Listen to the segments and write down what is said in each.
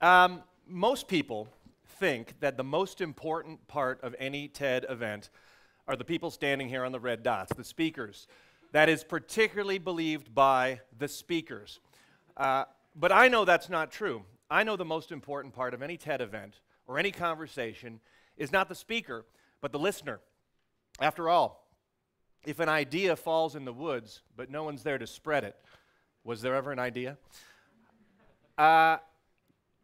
Um, most people think that the most important part of any TED event are the people standing here on the red dots, the speakers. That is particularly believed by the speakers. Uh, but I know that's not true. I know the most important part of any TED event or any conversation is not the speaker, but the listener. After all, if an idea falls in the woods, but no one's there to spread it, was there ever an idea? Uh,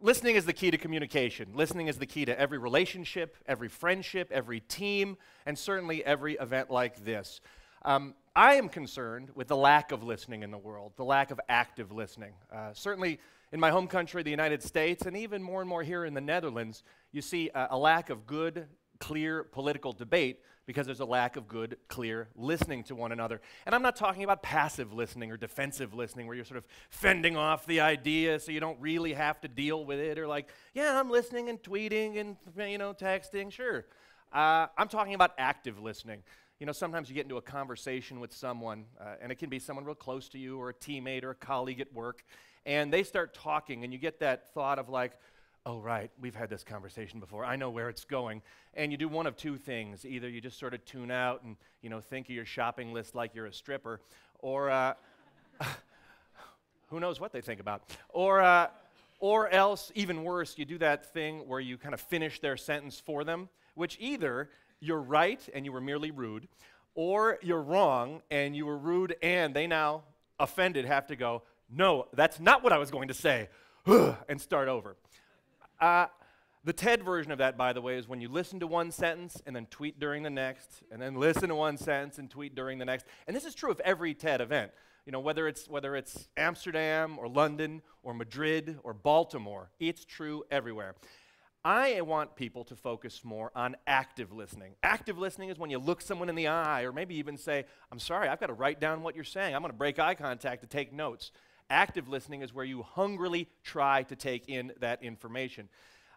listening is the key to communication. Listening is the key to every relationship, every friendship, every team, and certainly every event like this. Um, I am concerned with the lack of listening in the world, the lack of active listening. Uh, certainly in my home country, the United States, and even more and more here in the Netherlands, you see a, a lack of good, clear political debate because there's a lack of good, clear listening to one another. And I'm not talking about passive listening or defensive listening where you're sort of fending off the idea so you don't really have to deal with it or like, yeah, I'm listening and tweeting and, you know, texting, sure. Uh, I'm talking about active listening. You know, sometimes you get into a conversation with someone, uh, and it can be someone real close to you or a teammate or a colleague at work, and they start talking, and you get that thought of like, oh, right, we've had this conversation before. I know where it's going. And you do one of two things. Either you just sort of tune out and, you know, think of your shopping list like you're a stripper, or uh, who knows what they think about. Or, uh, or else, even worse, you do that thing where you kind of finish their sentence for them, which either you're right and you were merely rude, or you're wrong and you were rude and they now, offended, have to go, no, that's not what I was going to say, and start over. Uh, the TED version of that, by the way, is when you listen to one sentence and then tweet during the next, and then listen to one sentence and tweet during the next. And this is true of every TED event. You know, whether it's, whether it's Amsterdam or London or Madrid or Baltimore, it's true everywhere. I want people to focus more on active listening. Active listening is when you look someone in the eye, or maybe even say, I'm sorry, I've got to write down what you're saying. I'm going to break eye contact to take notes. Active listening is where you hungrily try to take in that information.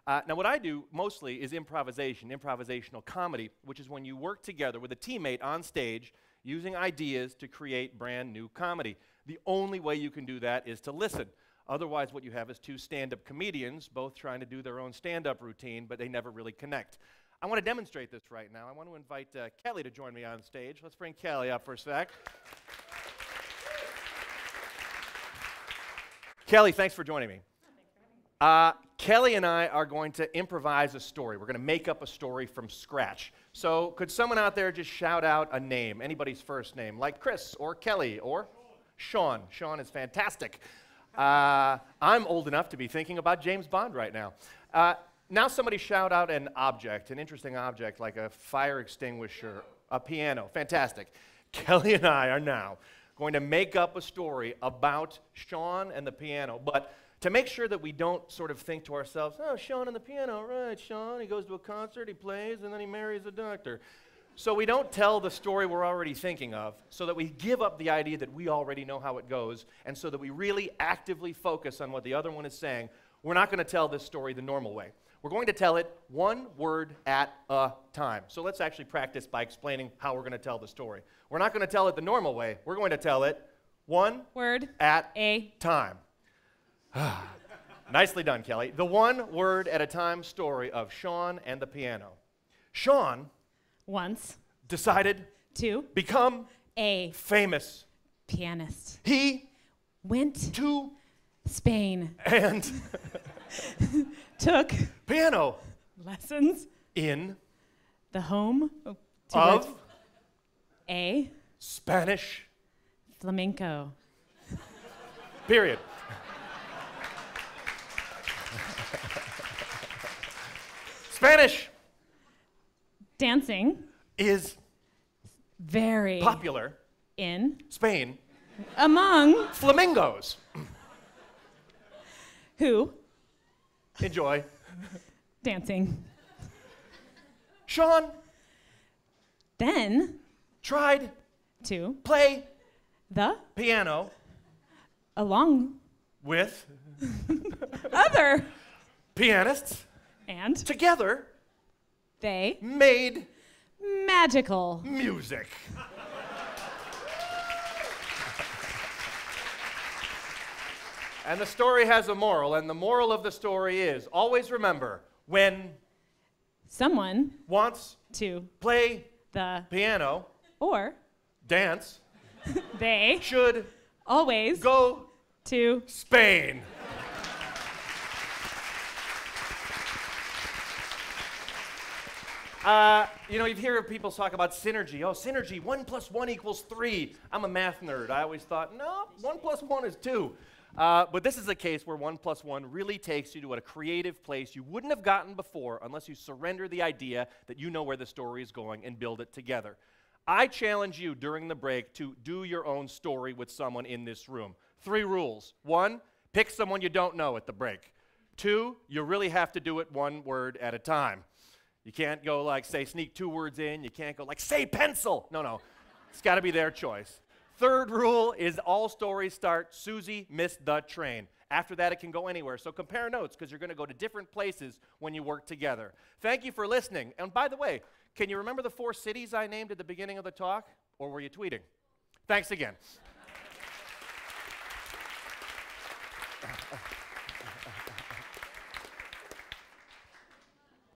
Uh, now, what I do mostly is improvisation, improvisational comedy, which is when you work together with a teammate on stage using ideas to create brand new comedy. The only way you can do that is to listen. Otherwise, what you have is two stand up comedians both trying to do their own stand up routine, but they never really connect. I want to demonstrate this right now. I want to invite uh, Kelly to join me on stage. Let's bring Kelly up for a sec. Kelly, thanks for joining me. Uh, Kelly and I are going to improvise a story. We're going to make up a story from scratch. So, could someone out there just shout out a name, anybody's first name, like Chris or Kelly or Sean? Sean is fantastic. Uh, I'm old enough to be thinking about James Bond right now. Uh, now, somebody shout out an object, an interesting object like a fire extinguisher, a piano. Fantastic. Kelly and I are now going to make up a story about Sean and the piano, but to make sure that we don't sort of think to ourselves, oh, Sean and the piano, right, Sean, he goes to a concert, he plays, and then he marries a doctor. So we don't tell the story we're already thinking of, so that we give up the idea that we already know how it goes, and so that we really actively focus on what the other one is saying. We're not going to tell this story the normal way. We're going to tell it one word at a time. So let's actually practice by explaining how we're going to tell the story. We're not going to tell it the normal way. We're going to tell it one word at a time. Nicely done, Kelly. The one word at a time story of Sean and the piano. Sean once decided to become a famous pianist. He went to Spain and took piano lessons in the home oh, of a Spanish flamenco. Period. Spanish dancing is very popular in Spain among flamingos who enjoy. Dancing. Sean. Then tried to play the piano along with other pianists. And together they made magical. music. And the story has a moral, and the moral of the story is always remember when Someone wants to play the piano, or dance, they should always go to Spain. Uh, you know, you hear people talk about synergy. Oh, synergy, one plus one equals three. I'm a math nerd. I always thought, no, one plus one is two. Uh, but this is a case where one plus one really takes you to what a creative place you wouldn't have gotten before unless you surrender the idea that you know where the story is going and build it together. I challenge you during the break to do your own story with someone in this room. Three rules. One, pick someone you don't know at the break. Two, you really have to do it one word at a time. You can't go like, say, sneak two words in. You can't go like, say pencil. No, no. It's got to be their choice. Third rule is all stories start Susie missed the train. After that, it can go anywhere. So compare notes because you're going to go to different places when you work together. Thank you for listening. And by the way, can you remember the four cities I named at the beginning of the talk? Or were you tweeting? Thanks again.